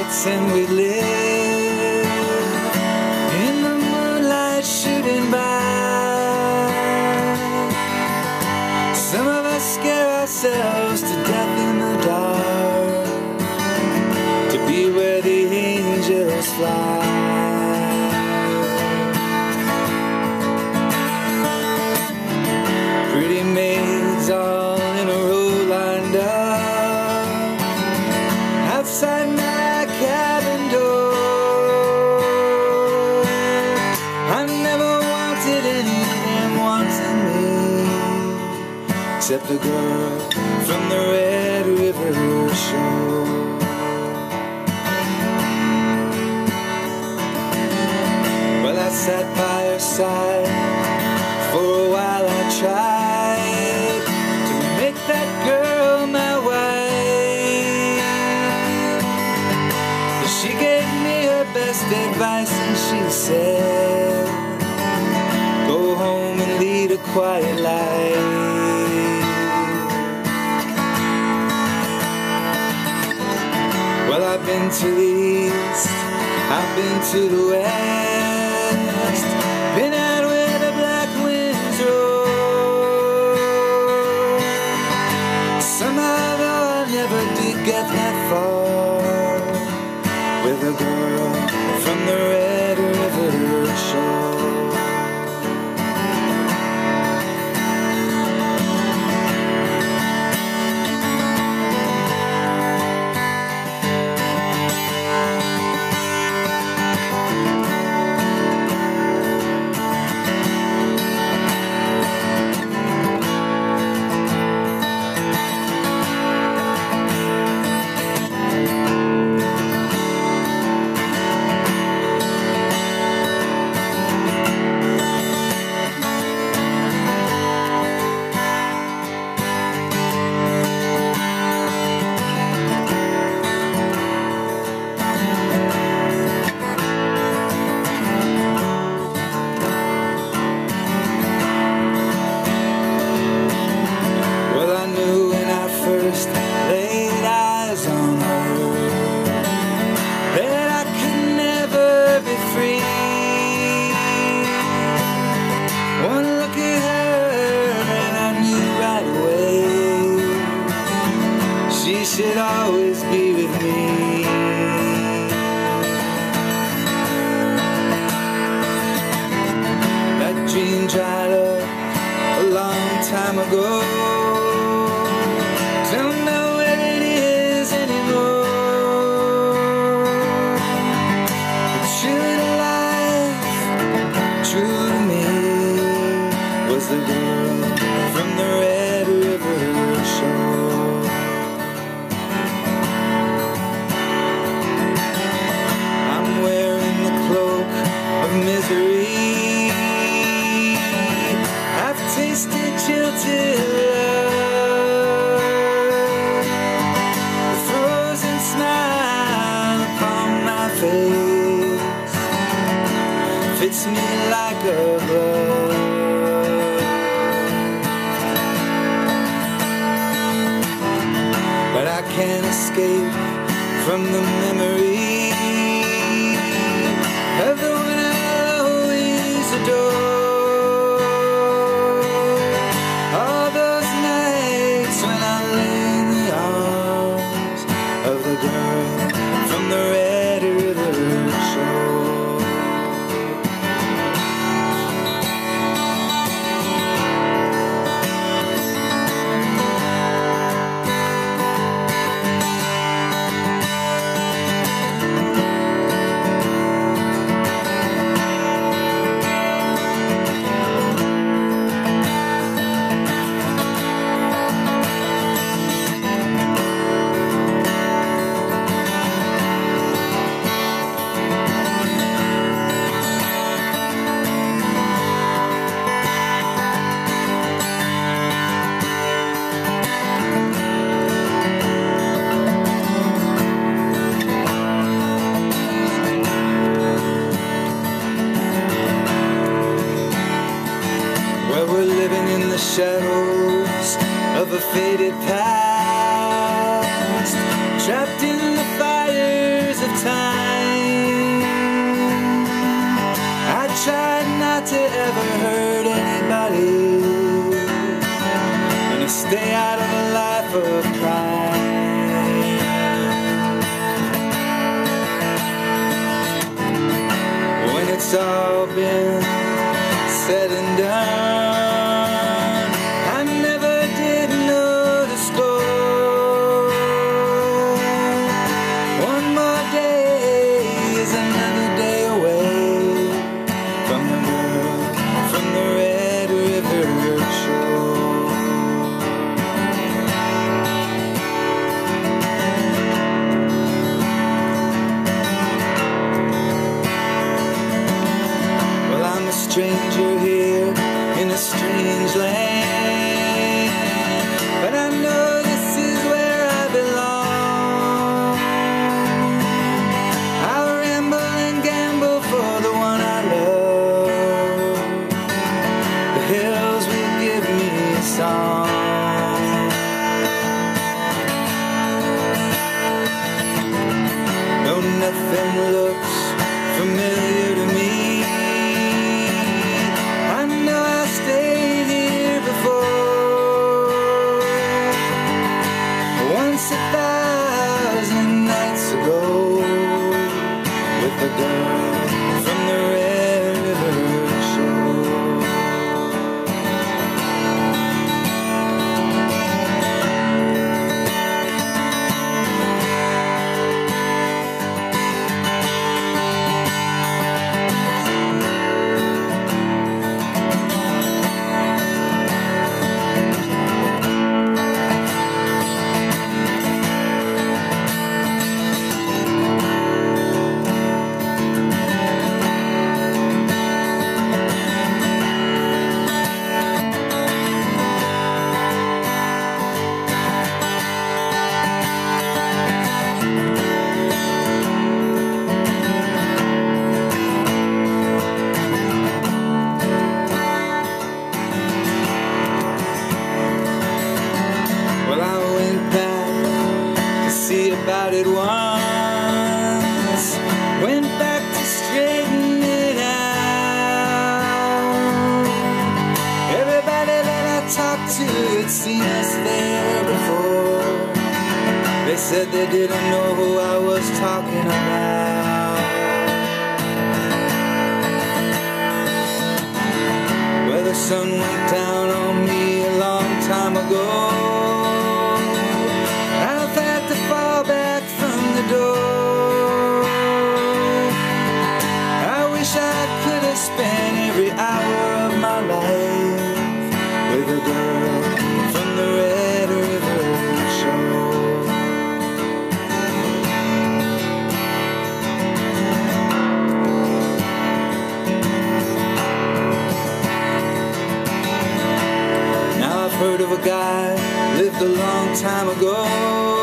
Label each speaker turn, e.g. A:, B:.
A: lights and we live except a girl from the Red River shore. Well, I sat by her side for a while. I tried to make that girl my wife. But she gave me her best advice, and she said, Go home and lead a quiet life. Well, I've been to the east, I've been to the west, been out where the black winds roll. Somehow, though, I never did get that far with a girl from the Red River shore. The girl from the memory faded past, trapped in the fires of time. I tried not to ever hurt anybody, and to stay out of a life of crime. When it's all been stranger here. about it once. Went back to straighten it out. Everybody that I talked to had seen us there before. They said they didn't know who I was talking about. from the Red River shore. Now I've heard of a guy lived a long time ago.